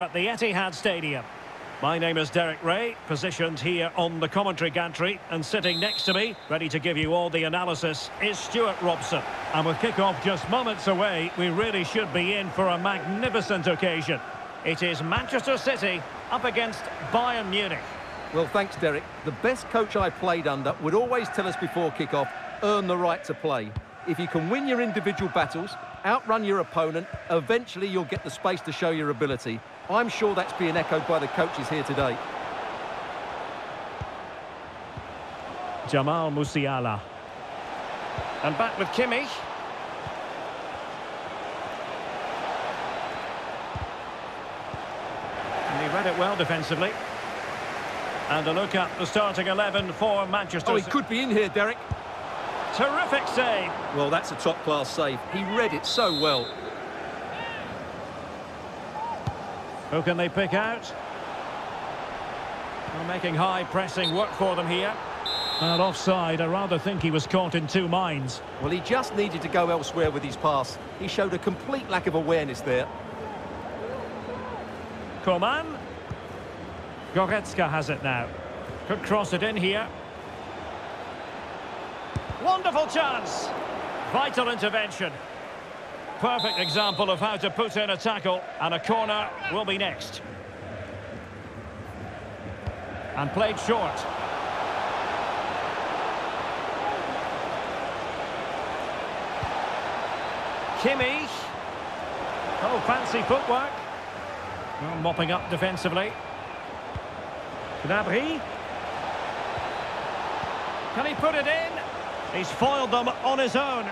at the Etihad Stadium. My name is Derek Ray, positioned here on the commentary gantry, and sitting next to me, ready to give you all the analysis, is Stuart Robson. And with kick-off just moments away, we really should be in for a magnificent occasion. It is Manchester City up against Bayern Munich. Well, thanks, Derek. The best coach I played under would always tell us before kick-off, earn the right to play. If you can win your individual battles, outrun your opponent, eventually you'll get the space to show your ability. I'm sure that's being echoed by the coaches here today. Jamal Musiala. And back with Kimmich. And he read it well defensively. And a look at the starting 11 for Manchester Oh, he could be in here, Derek. Terrific save. Well, that's a top-class save. He read it so well. Who can they pick out? Well, making high pressing work for them here. And offside, I rather think he was caught in two minds. Well, he just needed to go elsewhere with his pass. He showed a complete lack of awareness there. Coman. Goretzka has it now. Could cross it in here. Wonderful chance. Vital intervention. Perfect example of how to put in a tackle. And a corner will be next. And played short. Kimmich. Oh, fancy footwork. Well, mopping up defensively. Gnabry. Can he put it in? He's foiled them on his own.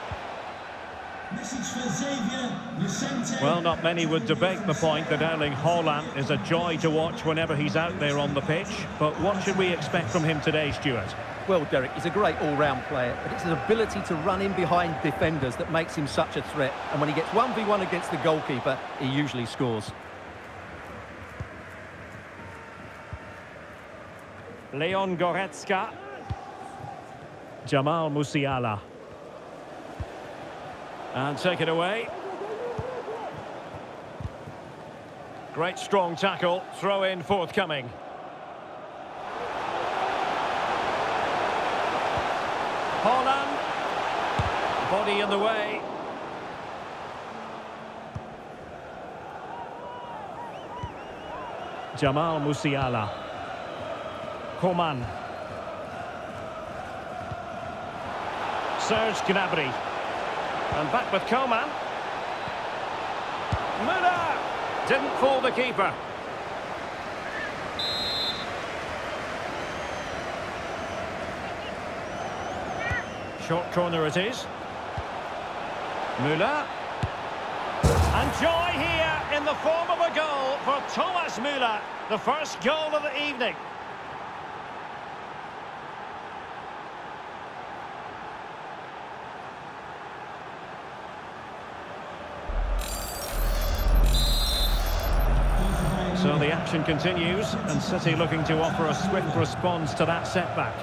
Well, not many would debate the point that Erling Haaland is a joy to watch whenever he's out there on the pitch. But what should we expect from him today, Stuart? Well, Derek, he's a great all-round player, but it's his ability to run in behind defenders that makes him such a threat. And when he gets 1v1 against the goalkeeper, he usually scores. Leon Goretzka. Jamal Musiala. And take it away. Great strong tackle. Throw in forthcoming. Haaland. Body in the way. Jamal Musiala. Coman. Serge Gnabry. And back with Coman. Müller! Didn't fool the keeper. Short corner it is. Müller. And joy here in the form of a goal for Thomas Müller. The first goal of the evening. So the action continues, and City looking to offer a swift response to that setback.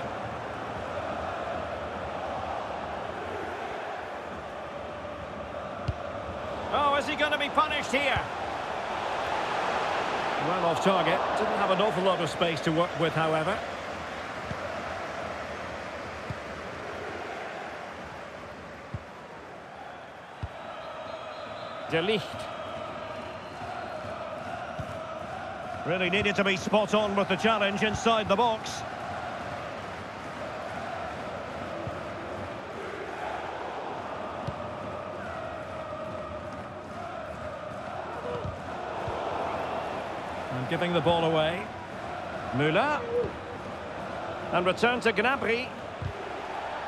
Oh, is he going to be punished here? Well off target. Didn't have an awful lot of space to work with, however. De Ligt. Really needed to be spot on with the challenge inside the box. And giving the ball away. Müller. And return to Gnabry.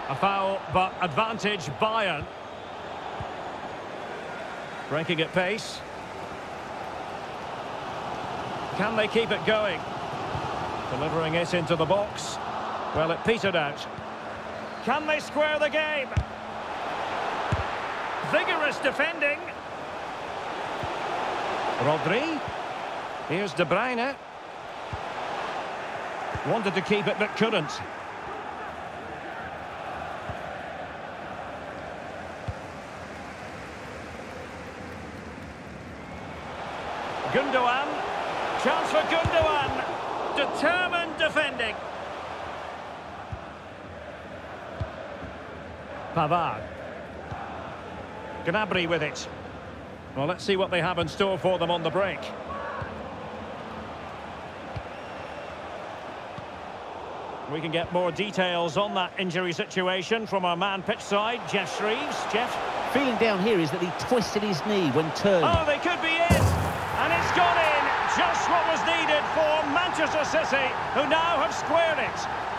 A foul, but advantage Bayern. Breaking at pace. Can they keep it going? Delivering it into the box. Well, it petered out. Can they square the game? Vigorous defending. Rodri. Here's De Bruyne. Wanted to keep it, but couldn't. Gundogan. Chance for Gundogan. Determined defending. Pavard. Gnabry with it. Well, let's see what they have in store for them on the break. We can get more details on that injury situation from our man pitch side, Geoff Shreeves. Geoff? Feeling down here is that he twisted his knee when turned. Oh, they could be it! And it's gone in! What was needed for Manchester City, who now have squared it.